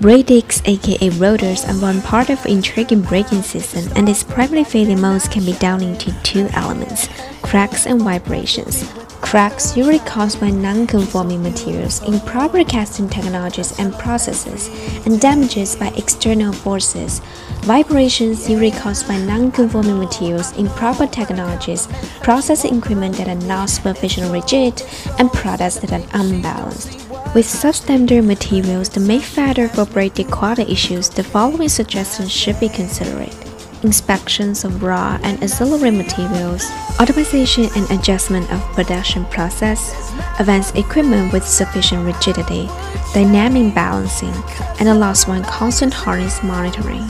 Brake aka rotors are one part of an intriguing braking system and its primary failure modes can be down into two elements, cracks and vibrations. Cracks usually caused by non-conforming materials, improper casting technologies and processes, and damages by external forces. Vibrations usually caused by non-conforming materials, improper technologies, process equipment that are not sufficiently rigid, and products that are unbalanced. With substandard materials, main factor for brake quality issues, the following suggestions should be considered. Inspections of raw and auxiliary materials, optimization and adjustment of production process, advanced equipment with sufficient rigidity, dynamic balancing, and the last one constant hardness monitoring.